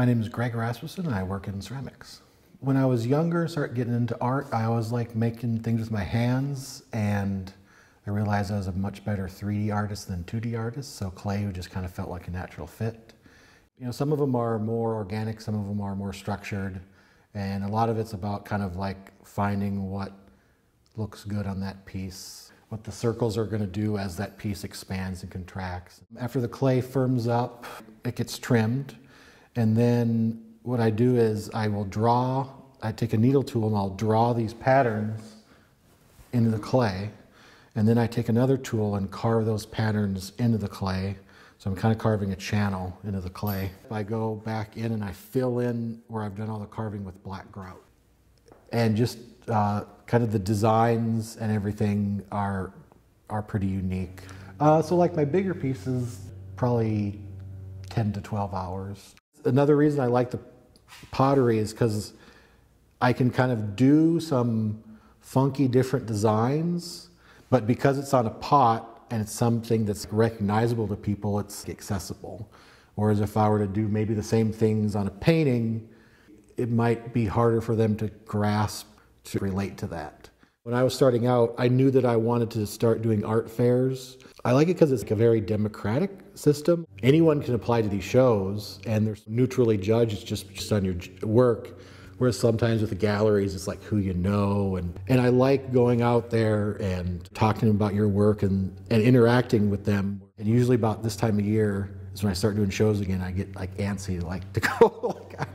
My name is Gregg Rasmusson and I work in ceramics. When I was younger, started getting into art, I always liked making things with my hands and I realized I was a much better 3D artist than 2D artist, so clay just kind of felt like a natural fit. You know, some of them are more organic, some of them are more structured, and a lot of it's about kind of like finding what looks good on that piece, what the circles are going to do as that piece expands and contracts. After the clay firms up, it gets trimmed, and then what I do is I will draw, I take a needle tool and I'll draw these patterns into the clay, and then I take another tool and carve those patterns into the clay. So I'm kind of carving a channel into the clay. I go back in and I fill in where I've done all the carving with black grout. And just uh, kind of the designs and everything are, are pretty unique. Uh, so like my bigger pieces, probably 10 to 12 hours. Another reason I like the pottery is because I can kind of do some funky different designs but because it's on a pot and it's something that's recognizable to people, it's accessible. Whereas if I were to do maybe the same things on a painting, it might be harder for them to grasp to relate to that. When I was starting out, I knew that I wanted to start doing art fairs. I like it because it's like a very democratic system. Anyone can apply to these shows and they're neutrally judged. It's just, just on your work. Whereas sometimes with the galleries, it's like who you know. And, and I like going out there and talking to them about your work and, and interacting with them. And usually about this time of year is when I start doing shows again, I get like antsy, like to go. like,